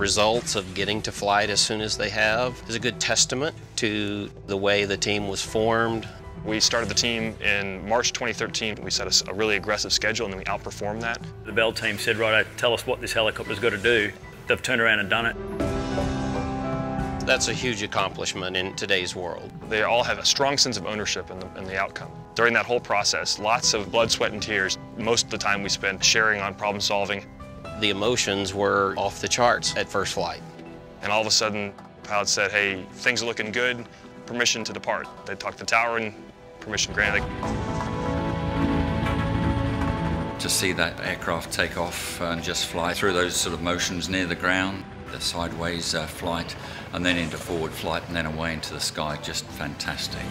results of getting to flight as soon as they have is a good testament to the way the team was formed. We started the team in March 2013. We set a, a really aggressive schedule and then we outperformed that. The Bell team said, right, tell us what this helicopter's got to do. They've turned around and done it. That's a huge accomplishment in today's world. They all have a strong sense of ownership in the, in the outcome. During that whole process, lots of blood, sweat, and tears. Most of the time we spent sharing on problem solving. The emotions were off the charts at first flight. And all of a sudden, the pilot said, hey, things are looking good, permission to depart. They talked to the tower and permission granted. To see that aircraft take off and just fly through those sort of motions near the ground, the sideways uh, flight, and then into forward flight, and then away into the sky, just fantastic.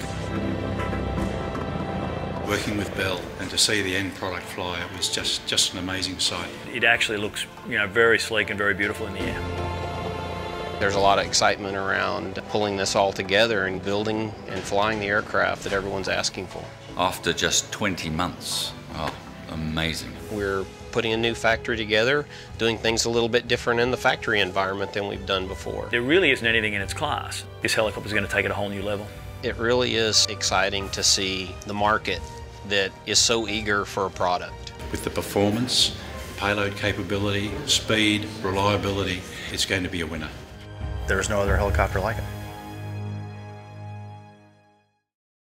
Working with Bell and to see the end product fly, it was just, just an amazing sight. It actually looks, you know, very sleek and very beautiful in the air. There's a lot of excitement around pulling this all together and building and flying the aircraft that everyone's asking for. After just 20 months, oh, amazing. We're putting a new factory together, doing things a little bit different in the factory environment than we've done before. There really isn't anything in its class. This helicopter is going to take it a whole new level. It really is exciting to see the market that is so eager for a product. With the performance, payload capability, speed, reliability, it's going to be a winner. There's no other helicopter like it.